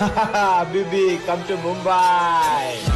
Bibi, come to Mumbai.